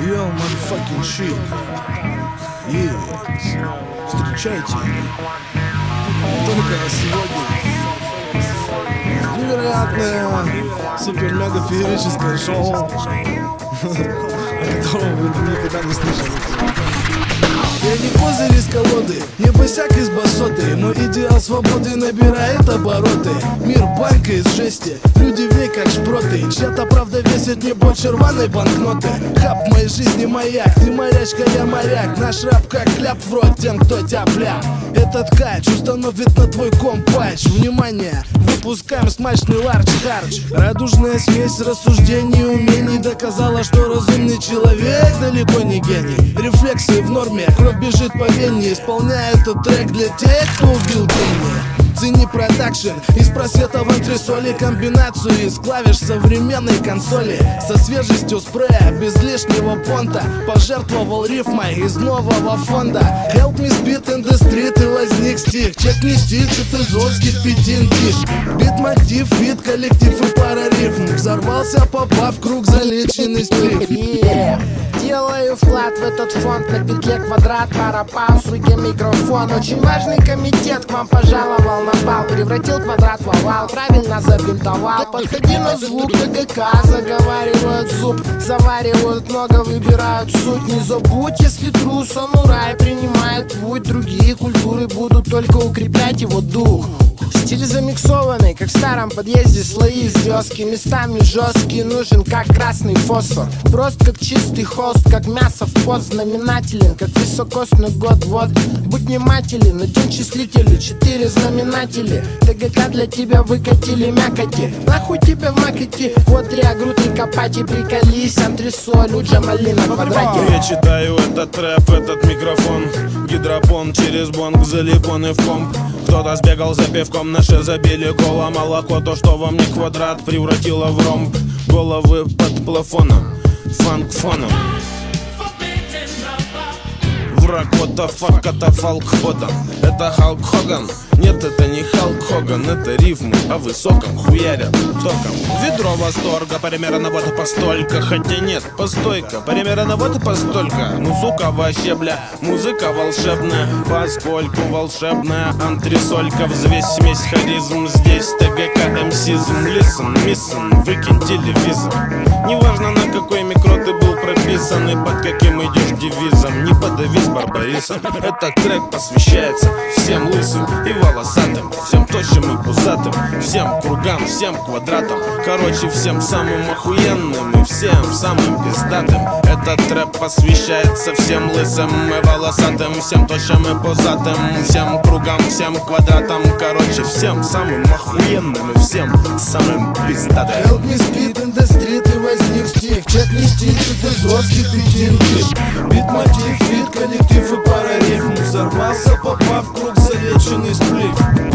Yo, motherfucking shit. Yeah. Встречайте. Только сегодня невероятное супер-мега-феерическое шоу, о котором вы никогда не слышали. Я не козырь из колоды, не босяк из басоты Мой идеал свободы набирает обороты. Мир банка из жести, люди в ней как шпроты. Чья-то правда весит не больше рваной банкноты. Хаб моей жизни маяк, ты морячка, я моряк. Наш раб как кляп в рот тем, кто тяпля Этот кач установит на твой комп Внимание, выпускаем смачный ларч харч. Радужная смесь рассуждений и умений Доказала, что разумный человек далеко не гений. Рефлексы в норме, кровь бежит по вене Исполняю этот трек для тех, кто убил Кенни Цени продакшн. Из просвета в антресоли Комбинацию из клавиш современной консоли. Со свежестью спрея, без лишнего понта. Пожертвовал рифмой из нового фонда. Help me spit in the street и возник стих. Чекни стиль читызовских пятин тиш Бит мотив, фит, коллектив и пара рифм Взорвался попав в круг залеченный Yeah. Делаю вклад в этот фонд. На петле квадрат Пара пауз, микрофон. Очень важный комитет к вам пожаловал на бал. Превратил квадрат в овал, правильно забинтовал. Подходи на звук ТГК, заговаривают зуб. Заваривают много, выбирают суть. Не забудь, если тру самурай принимает путь. Другие культуры будут только укреплять его дух Стиль замиксованный, как в старом подъезде Слои звездки, местами жесткие Нужен как красный фосфор. Прост как чистый холст, как мясо в пост Знаменателен, как високосный год Вот, будь внимателен, один числитель Четыре знаменатели. ТГК для тебя выкатили мякоти. Нахуй тебя в макете Вот триагрутый копати, приколись Антресоль, уджа малина в квадрате. Я читаю этот рэп, этот микрофон. Гидропон через бонг, залипон и в комп Кто-то сбегал за пивком, наши забили гол А молоко, то что во мне квадрат превратило в ромб. Головы под плафоном, фанк фоном. Враг, what the fuck, катафалк ходом Это Халк Хоган? Нет, это не Халк Хоган, это рифмы о высоком хуярят током. Ведро восторга, примерно вот постолько Хотя нет, постойка, примерно вот постолько Ну, сука, вообще, бля, музыка волшебная. Поскольку волшебная антресолька Взвесь, смесь, харизм, здесь ТГК, МСизм Лisten, missing, выкинь телевизор. Неважно, на какой микро ты был прописан И под каким идешь девизом. Не подавись барбарисом. Этот трек посвящается всем лысым и волосатым Всем тощим и пузатым Всем кругам, всем квадратам. Короче, всем самым охуенным И всем самым пиздатым. Этот трэп посвящается всем лысым и волосатым Всем тощим и пузатым Всем кругам, всем квадратам. Короче, всем самым охуенным И всем самым пиздатым. Help me speed in the street и возник стих. Чекни стиль читызовских пятин Бит мотив, фит, коллектив и пара рифм взорвался, попав в круг, залеченный сплив.